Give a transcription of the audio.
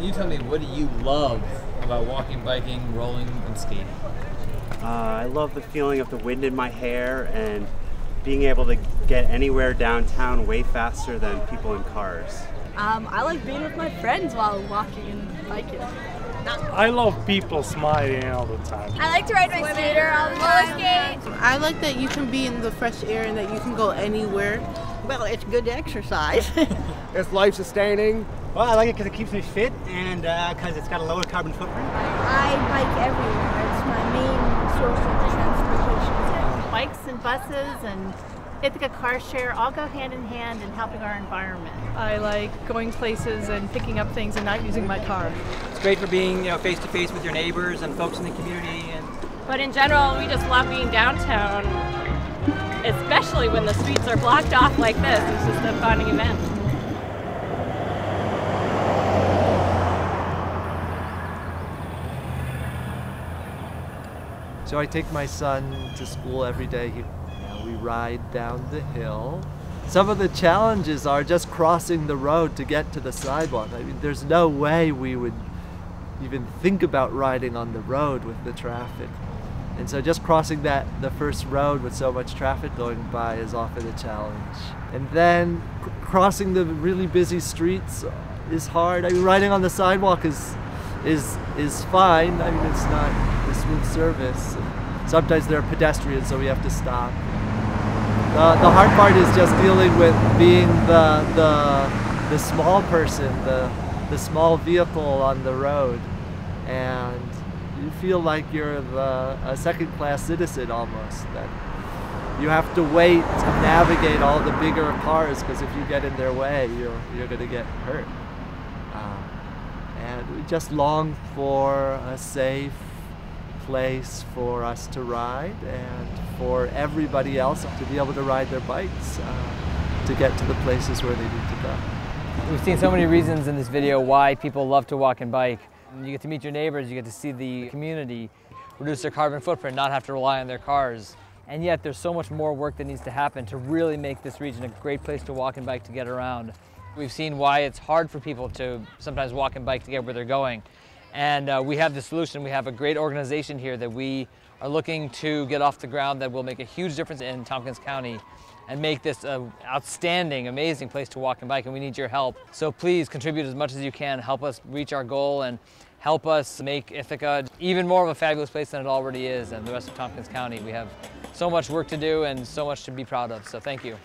Can you tell me what do you love about walking, biking, rolling, and skating? Uh, I love the feeling of the wind in my hair and being able to get anywhere downtown way faster than people in cars. Um, I like being with my friends while walking and biking. I love people smiling all the time. I like to ride my scooter on roller skates. I like that you can be in the fresh air and that you can go anywhere. Well, it's good to exercise. it's life sustaining. Well, I like it because it keeps me fit and because uh, it's got a lower carbon footprint. I bike everywhere. It's my main source of transportation. Bikes and buses and Ithaca Car Share all go hand in hand in helping our environment. I like going places and picking up things and not using my car. It's great for being, you know, face to face with your neighbors and folks in the community. And but in general, we just love being downtown, especially when the streets are blocked off like this. It's just a fun event. So I take my son to school every day. He, we ride down the hill. Some of the challenges are just crossing the road to get to the sidewalk. I mean, there's no way we would even think about riding on the road with the traffic. And so just crossing that the first road with so much traffic going by is often a challenge. And then cr crossing the really busy streets is hard. I mean, riding on the sidewalk is is is fine. I mean, it's not a smooth service. Sometimes there are pedestrians, so we have to stop. The, the hard part is just dealing with being the the the small person, the the small vehicle on the road, and you feel like you're the, a second-class citizen almost. That you have to wait to navigate all the bigger cars because if you get in their way, you're you're gonna get hurt. Uh, and we just long for a safe place for us to ride and for everybody else to be able to ride their bikes uh, to get to the places where they need to go. We've seen so many reasons in this video why people love to walk and bike. You get to meet your neighbors, you get to see the community, reduce their carbon footprint, not have to rely on their cars. And yet there's so much more work that needs to happen to really make this region a great place to walk and bike to get around. We've seen why it's hard for people to sometimes walk and bike to get where they're going. And uh, we have the solution. We have a great organization here that we are looking to get off the ground that will make a huge difference in Tompkins County and make this an outstanding, amazing place to walk and bike, and we need your help. So please contribute as much as you can, help us reach our goal, and help us make Ithaca even more of a fabulous place than it already is, and the rest of Tompkins County. We have so much work to do and so much to be proud of, so thank you.